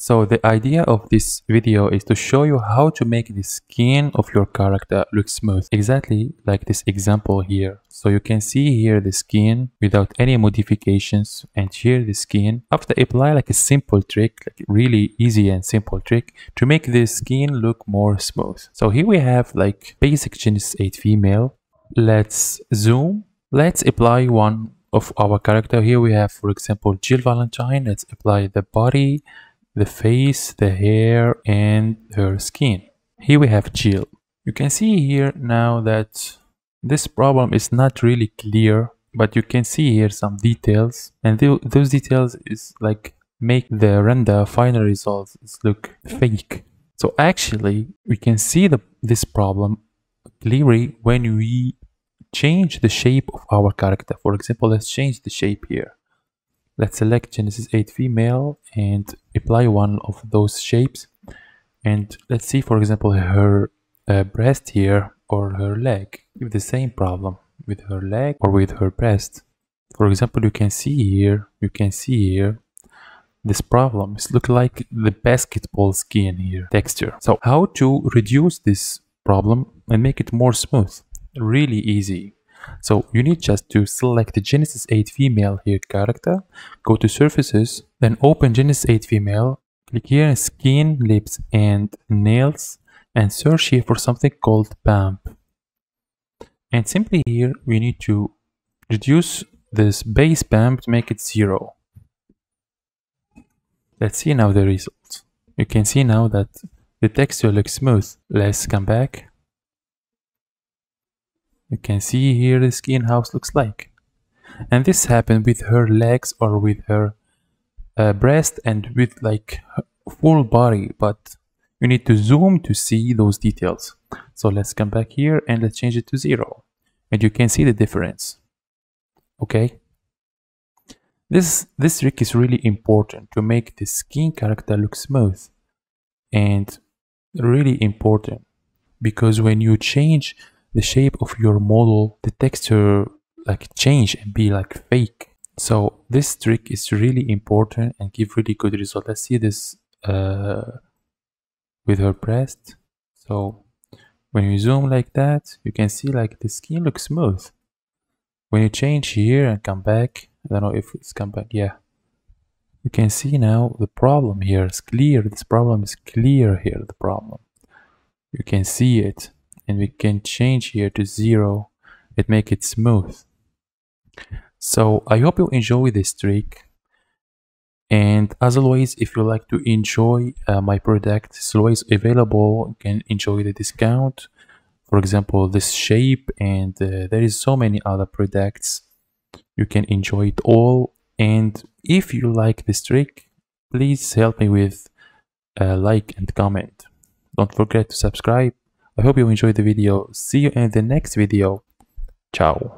So the idea of this video is to show you how to make the skin of your character look smooth. Exactly like this example here. So you can see here the skin without any modifications and here the skin. After apply like a simple trick, like really easy and simple trick to make the skin look more smooth. So here we have like basic Genesis 8 female. Let's zoom. Let's apply one of our character. Here we have, for example, Jill Valentine. Let's apply the body the face, the hair, and her skin. Here we have Jill. You can see here now that this problem is not really clear, but you can see here some details, and th those details is like make the render final results look fake. So actually, we can see the this problem clearly when we change the shape of our character. For example, let's change the shape here. Let's select Genesis 8 female and apply one of those shapes. And let's see, for example, her uh, breast here or her leg. With the same problem with her leg or with her breast. For example, you can see here, you can see here, this problem is look like the basketball skin here texture. So how to reduce this problem and make it more smooth? Really easy. So you need just to select the Genesis 8 female here character, go to surfaces, then open Genesis 8 female, click here in skin, lips and nails and search here for something called bump. And simply here we need to reduce this base bump to make it zero. Let's see now the results. You can see now that the texture looks smooth. Let's come back you can see here the skin house looks like. And this happened with her legs or with her uh, breast and with like full body, but you need to zoom to see those details. So let's come back here and let's change it to zero. And you can see the difference. Okay. This, this trick is really important to make the skin character look smooth and really important because when you change the shape of your model, the texture like change and be like fake. So this trick is really important and give really good result. Let's see this uh, with her breast. So when you zoom like that, you can see like the skin looks smooth. When you change here and come back, I don't know if it's come back, yeah. You can see now the problem here is clear. This problem is clear here, the problem. You can see it and we can change here to zero and make it smooth. So i hope you enjoy this trick. And as always if you like to enjoy uh, my product it's always available. You can enjoy the discount. For example this shape and uh, there is so many other products. You can enjoy it all. And if you like this trick please help me with a like and comment. Don't forget to subscribe I hope you enjoyed the video. See you in the next video. Ciao.